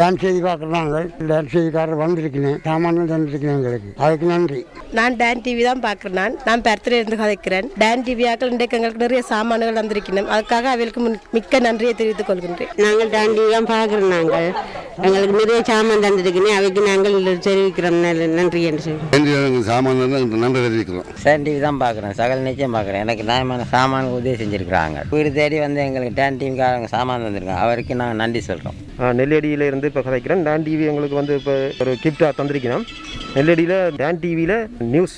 டான்ஸ் செய்தி பார்க்குறாங்க டான்ஸ் செய்திக்காரர் வந்திருக்கிறேன். சாமான்கள் தந்திருக்கிறேன் எங்களுக்கு. அதுக்கு நன்றி. நான் டான் டிவி தான் பார்க்குறேன் நான். நான் பெர்த்தில் இருந்து கதைக்கிறேன். டான் டிவியாக்கள் இன்றைக்கு எங்களுக்கு நிறைய சாமான்கள் வந்திருக்கணும் அதுக்காக அவர்களுக்கு முன்- மிக்க நன்றியை தெரிவித்துக் கொள்கின்றேன். நாங்கள் தாண்டி தான் பார்க்குறோம் நாங்கள். எங்களுக்கு நிறைய சாமான் தந்திருக்கணும் அவைக்கு நாங்கள் தெரிவிக்கிறோம். நன்றி என்று சொல்லி. சாமான் நன்றி தெரிவிக்கிறோம். சன் டிவி தான் பார்க்குறேன். சகல் நிச்சயம் பார்க்குறேன். எனக்கு நியாயமான சாமான் உதவி செஞ்சுருக்கிறாங்க. வீடு தேடி வந்து எங்களுக்கு டேன் டிவிக்காரங்க சாமான் தந்திருக்காங்க. அவருக்கு நாங்கள் நன்றி சொல்கிறோம் நெல்லடியில் இருந்து இப்போ கதைக்கிறேன். டேன் டிவி எங்களுக்கு வந்து இப்போ ஒரு கிஃப்டாக தந்திருக்கிறோம். நெல்லடியில் டேன் டிவியில் நியூஸ்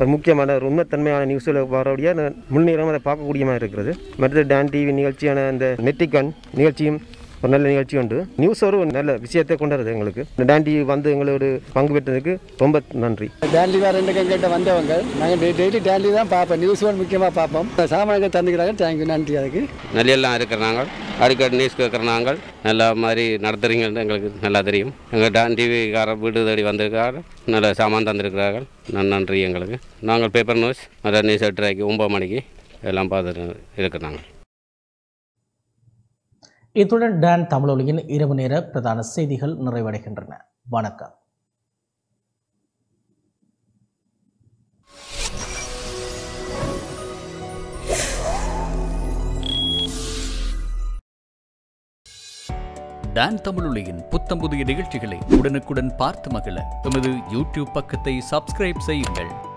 ஒரு முக்கியமான ஒரு உண்மைத்தன்மையான நியூஸில் வரக்கூடிய முன்னேறம் அதை பார்க்கக்கூடிய மாதிரி இருக்கிறது. மற்ற டேன் டிவி நிகழ்ச்சியான அந்த நெட்டிகன் நிகழ்ச்சியும் ஒரு நல்ல நிகழ்ச்சி உண்டு. நியூஸ் ஒரு நல்ல விஷயத்தை கொண்டு வருது எங்களுக்கு. இந்த டான் டிவி வந்து எங்களோட பங்கு பெற்றதுக்கு ரொம்ப நன்றி. டேண்டி வேறு ரெண்டு கிட்ட வந்தவங்க நாங்கள் டெய்லி டேண்டி தான் பார்ப்போம். நியூஸ் ஒன் முக்கியமாக பார்ப்போம். சாமான்கள் தந்துக்கிறாங்க. தேங்க்யூ நன்றி அதுக்கு. நல்லெல்லாம் இருக்கிற நாங்கள். அடிக்கடி நியூஸ் கேட்குற நாங்கள். நல்ல மாதிரி நடத்துறீங்கன்னு எங்களுக்கு நல்லா தெரியும். எங்கள் டான் டிவிக்கார வீடு தேடி வந்திருக்காரு. நல்ல சாமான் தந்திருக்கிறார்கள். நன் நன்றி எங்களுக்கு. நாங்கள் பேப்பர் நியூஸ் மற்ற நியூஸ் எட்டரைக்கு ஒம்பது மணிக்கு எல்லாம் பார்த்துட்டு இருக்கிறாங்க இத்துடன் டான் தமிழொலியின் இரவு நேர பிரதான செய்திகள் நிறைவடைகின்றன. வணக்கம். டான் தமிழொலியின் புத்தம் புதிய நிகழ்ச்சிகளை உடனுக்குடன் பார்த்து மகிழ எமது யூடியூப் பக்கத்தை சப்ஸ்கிரைப் செய்யுங்கள்.